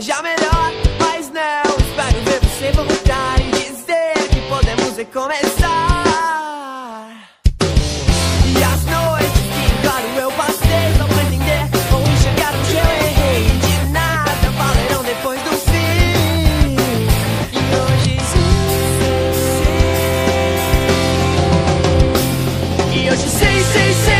seja melhor, mas não espero ver você voltar e dizer que podemos recomeçar. E as noites que, claro, eu passei só pra entender ou enxergar o que eu errei. De nada valerão depois do fim. E hoje sei, sei. E hoje sei, sei, sei.